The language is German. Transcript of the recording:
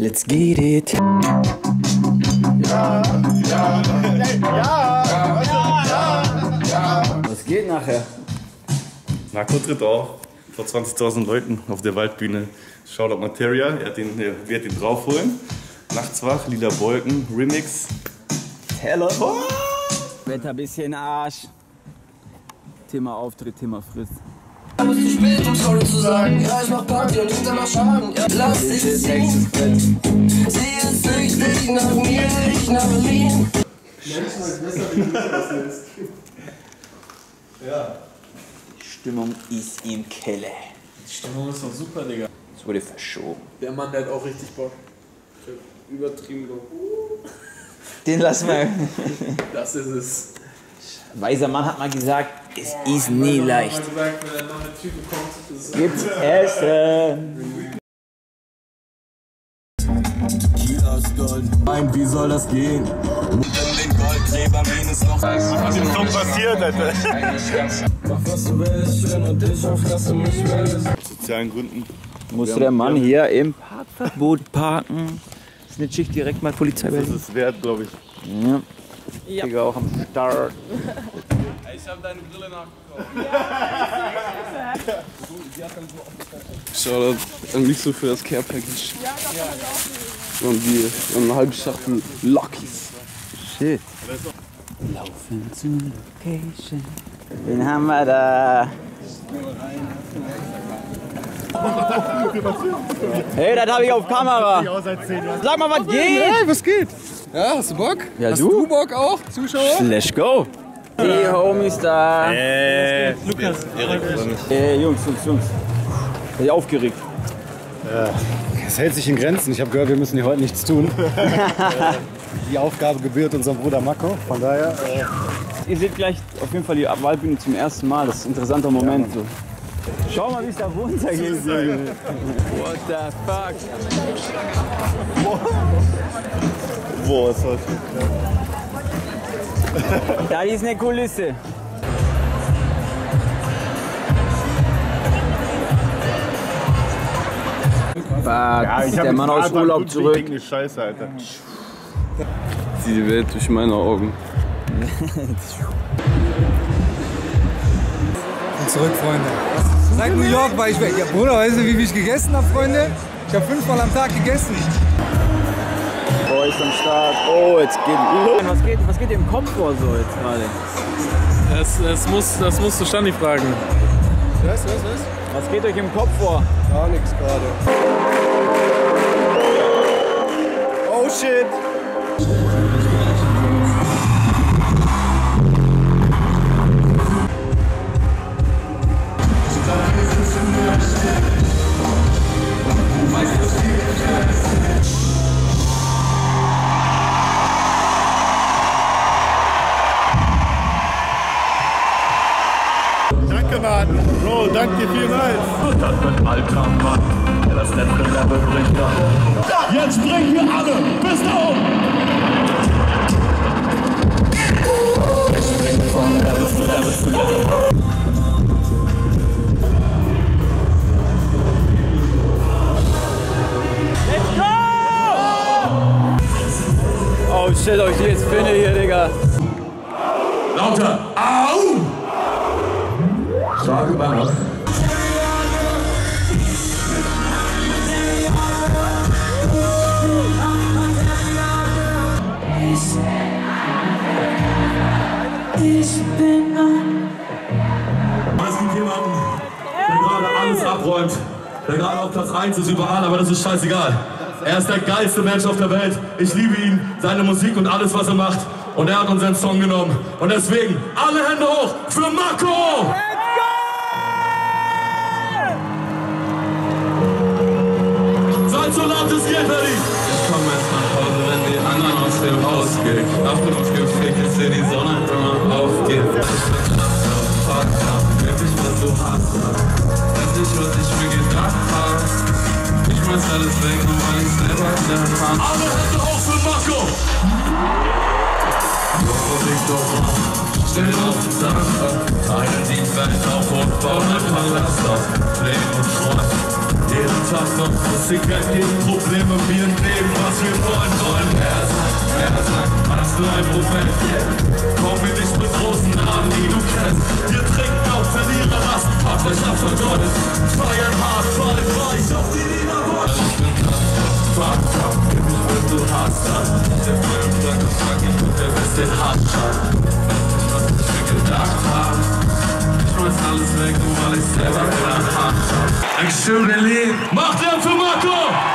Let's get it. Was geht nachher? Marco tritt auf vor 20.000 Leuten auf der Waldbühne. Shoutout Materia, er hat den, er wird ihn draufholen. Nachts wach, lila Wolken, Remix. Teller. Wetter bisschen Arsch. Thema Auftritt, Thema Fritz. Sorry zu sagen. Ja, ich mach Party und hinter mach Schaden. Ja, lass dich ziehen. Sie ist süchtig nach mir, ich nach Berlin. Stimmung ist im Keller. Die Stimmung ist doch super, Digga. Es wurde verschoben. Der Mann, der hat auch richtig Bock. Ich hab übertrieben Bock. Den lassen wir. Das ist es. Weiser Mann hat mal gesagt, es ist nie leicht. Es Gibt's Essen? Nein, wie soll das gehen? Was ist so passiert, Alter? Was du willst, schön und dich auf, dass du mich willst. Sozialen Gründen. Musste der Mann hier im Parkverbot parken. Snitch ich direkt mal Polizei Das ist wert, glaube ich. Ja. Digga, auch am Start. Ich hab deine Brille nachgekauft. Shoutout an mich so für das Care Package. Und die und eine halbe Schachtel Luckies. Shit. Laufen zur Location. Wen haben wir da? Hey, das habe ich auf Kamera. Sag mal, was geht? Hey, was geht? Ja, hast du Bock? Ja, hast du? du Bock auch, Zuschauer? Let's go. Die Homies da. Äh, Lukas. Erik, oder nicht? Äh, Jungs, Jungs, Jungs. Bin ich aufgeregt. Es hält sich in Grenzen. Ich habe gehört, wir müssen hier heute nichts tun. die Aufgabe gebührt unserem Bruder Marco. Von daher. Äh, Ihr seht gleich auf jeden Fall die Waldbühne zum ersten Mal. Das ist ein interessanter Moment. so. Schau mal, wie es da runtergeht. What the fuck? Boah, ist das. Da ist eine Kulisse. Ja, der Mann aus Urlaub zurück. Eine Scheiße, Alter. Sieh die Welt durch meine Augen. Und zurück, Freunde. Seit New York war ich weg. Ja, Bruder, weißt du, wie ich gegessen habe, Freunde? Ich habe fünfmal am Tag gegessen. Ist am Start. Oh, jetzt geht los. Was geht, was geht dir im Kopf vor so jetzt gerade? Es, es muss, das musst du Stani fragen. Was, was, was? Was geht euch im Kopf vor? Gar nichts gerade. Oh shit! Bro, danke dir vielmals. Jetzt springen wir alle. Bis da oben. Oh, stellt euch jetzt finde hier, Digga. Lauter. Au! Starke Banner. Jemanden, der gerade alles abräumt, der gerade auf Platz 1 ist überall, aber das ist scheißegal. Er ist der geilste Mensch auf der Welt. Ich liebe ihn, seine Musik und alles, was er macht. Und er hat unseren Song genommen. Und deswegen alle Hände hoch für Marco! Seid so laut es geht, Berlin! Ich komm erst nach Hause, wenn die anderen aus dem Haus gehen. Nach genug gefickt, ich seh die Sonne immer aufgehen. Ich bin wirklich mal hart. Endlich, was ich mir gedacht hab. Ich muss alles weg, nur weil ich selber in der Hand hab. Alle Hände hoch für Marco! Stell auf, sag ab, teilen die Welt auf und bauen ein Palast auf. Leben und Freund, jeden Freundschaft und Flüssigkeit gegen Probleme, wir nehmen, was wir wollen, wollen mehr sein, mehr sein, als nur ein Moment. Komm wir nicht Partnerschaft verdeutet. Feiern hart, fallen weich auf die Niederwollen. Ich bin das, fuck up, gib mich, wenn du hast das. Der Feuer bleibt das Fucking und der Rest den Hartschlag. Was ich mir gedacht habe. Ich schmeiß alles weg, nur weil ich selber gedacht hab. Dankeschön, Berlin. Macht Lärm für Marco!